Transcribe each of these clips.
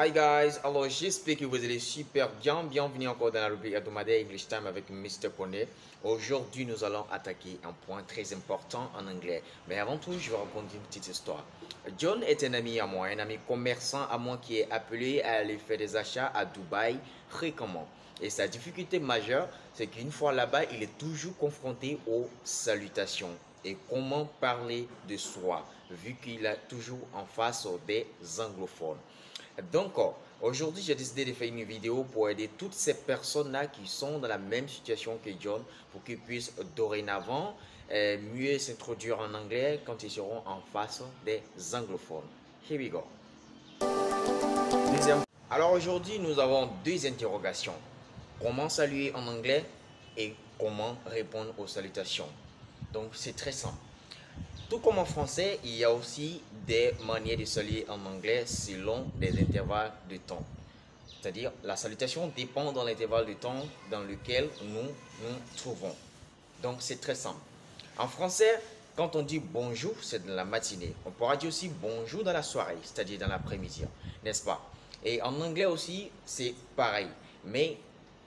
Hi guys, alors j'espère que vous allez super bien. Bienvenue encore dans la rubrique hebdomadaire English Time avec Mr. Poney. Aujourd'hui, nous allons attaquer un point très important en anglais. Mais avant tout, je vais raconter une petite histoire. John est un ami à moi, un ami commerçant à moi qui est appelé à aller faire des achats à Dubaï fréquemment. Et sa difficulté majeure, c'est qu'une fois là-bas, il est toujours confronté aux salutations et comment parler de soi, vu qu'il est toujours en face des anglophones. Donc, aujourd'hui, j'ai décidé de faire une vidéo pour aider toutes ces personnes-là qui sont dans la même situation que John, pour qu'ils puissent dorénavant euh, mieux s'introduire en anglais quand ils seront en face des anglophones. Here we go. Alors aujourd'hui, nous avons deux interrogations. Comment saluer en anglais et comment répondre aux salutations? Donc c'est très simple. Tout comme en français, il y a aussi des manières de saluer en anglais selon des intervalles de temps. C'est-à-dire, la salutation dépend de l'intervalle de temps dans lequel nous nous trouvons. Donc, c'est très simple. En français, quand on dit bonjour, c'est dans la matinée. On pourra dire aussi bonjour dans la soirée, c'est-à-dire dans l'après-midi, n'est-ce pas? Et en anglais aussi, c'est pareil. Mais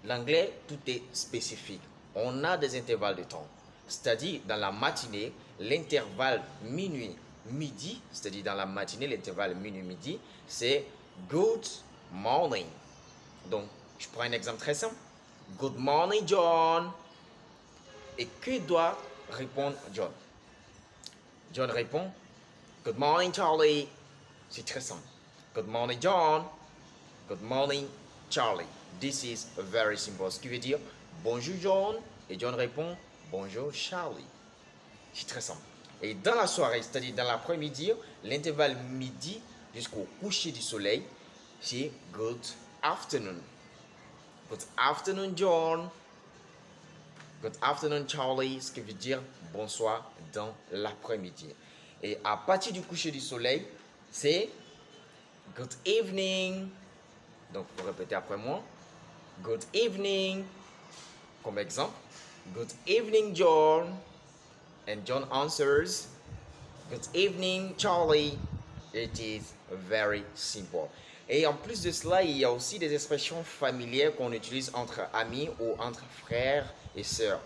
l'anglais, tout est spécifique. On a des intervalles de temps c'est-à-dire dans la matinée, l'intervalle minuit-midi, c'est-à-dire dans la matinée, l'intervalle minuit-midi, c'est good morning. Donc, je prends un exemple très simple. Good morning, John. Et que doit répondre John? John répond Good morning, Charlie. C'est très simple. Good morning, John. Good morning, Charlie. This is very simple. Ce qui veut dire bonjour, John. Et John répond Bonjour Charlie. C'est très simple. Et dans la soirée, c'est-à-dire dans l'après-midi, l'intervalle midi jusqu'au coucher du soleil, c'est good afternoon. Good afternoon John. Good afternoon Charlie, ce qui veut dire bonsoir dans l'après-midi. Et à partir du coucher du soleil, c'est good evening. Donc, vous répétez après moi. Good evening. Comme exemple, Good evening, John. And John answers, Good evening, Charlie. It is very simple. Et en plus de cela, il y a aussi des expressions familières qu'on utilise entre amis ou entre frères et sœurs.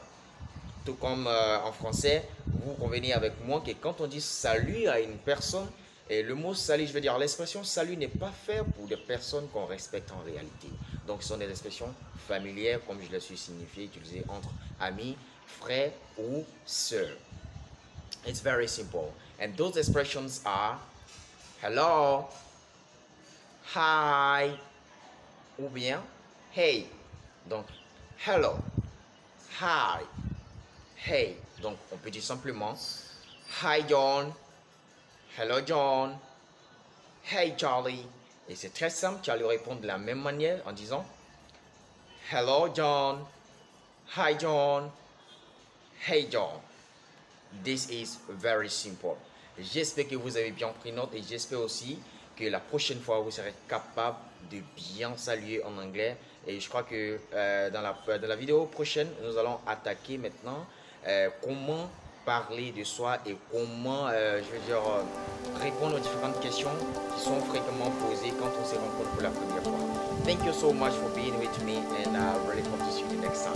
Tout comme euh, en français, vous convenez avec moi que quand on dit salut à une personne, et le mot salut, je veux dire, l'expression salut n'est pas fait pour des personnes qu'on respecte en réalité. Donc, ce sont des expressions familières, comme je l'ai su signifier, utilisées entre amis, frères ou sœurs. It's very simple. And those expressions are hello, hi, ou bien hey. Donc, hello, hi, hey. Donc, on peut dire simplement hi John, hello John, hey Charlie. Et c'est très simple, tu vas lui répondre de la même manière en disant Hello John, Hi John, Hey John. This is very simple. J'espère que vous avez bien pris note et j'espère aussi que la prochaine fois vous serez capable de bien saluer en anglais. Et je crois que euh, dans, la, dans la vidéo prochaine, nous allons attaquer maintenant euh, comment parler de soi et comment, euh, je veux dire, euh, répondre aux différentes questions qui sont fréquemment posées quand on se rencontre pour la première fois. Thank you so much for being with me and I really hope to see you next time.